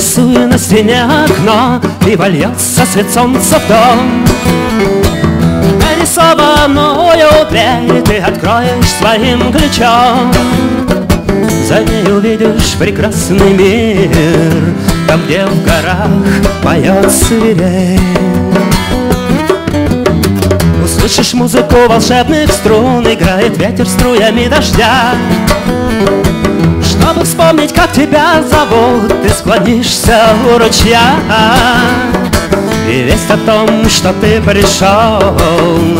стене окно И вольется свет солнца в дом. Нарисованную дверь Ты откроешь своим ключом. За ней увидишь прекрасный мир Там, где в горах поет свирель. Услышишь музыку волшебных струн Играет ветер струями дождя Чтобы вспомнить, как тебя зовут. Ты склонишься у ручья. И весть о том, что ты пришел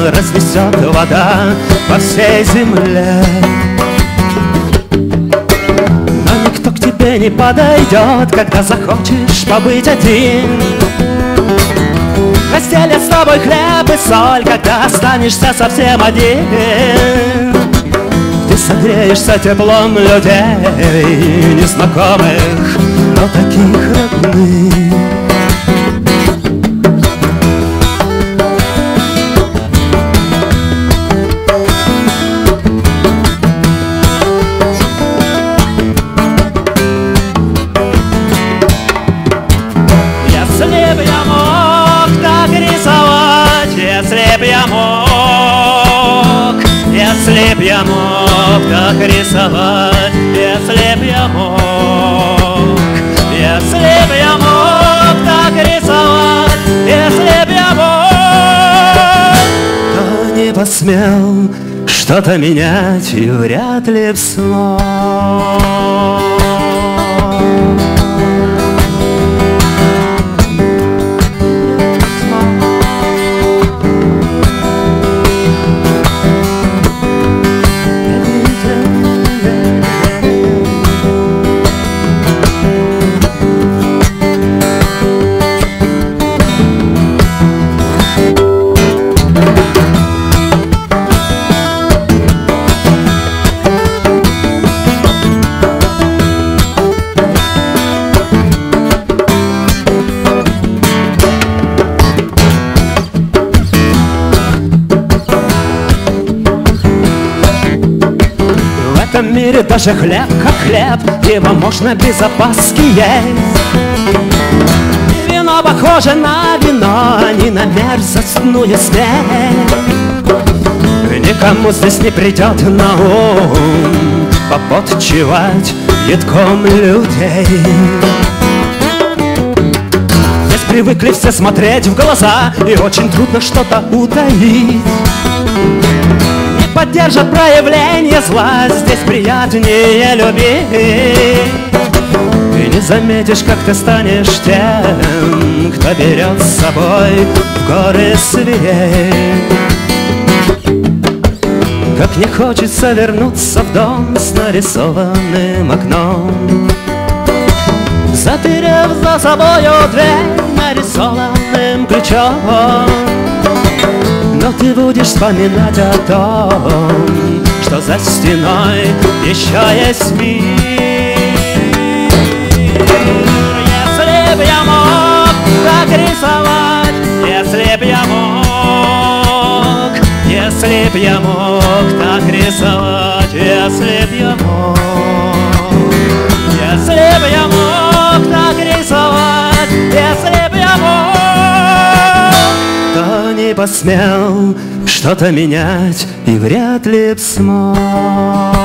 Разнесет вода по всей земле. Но никто к тебе не подойдет Когда захочешь побыть один. Разделят с тобой хлеб и соль Когда останешься совсем один согреешься теплом людей Незнакомых, но таких родных. Если б я мог так рисовать, если б я мог, если б я мог так рисовать, если б я мог, если б я мог так рисовать, если б я мог, то не посмел что-то менять и вряд ли б смог. Этом мире даже хлеб как хлеб Его можно без опаски есть. Вино похоже на вино а Не на мерзостную смерть Никому здесь не придет на ум Попотчевать едком людей. Здесь привыкли все смотреть в глаза И очень трудно что-то утаить поддержат проявление зла. Здесь приятнее любить Ты не заметишь, как ты станешь тем Кто берет с собой в горы свирель Как не хочется вернуться в дом С нарисованным окном. Заперев за собою дверь Нарисованным ключом но ты будешь вспоминать о том, что за стеной еще есть мир. Если б я мог так рисовать, если б я мог, если б я мог так рисовать, если б я мог, посмел что-то менять и вряд ли б смог.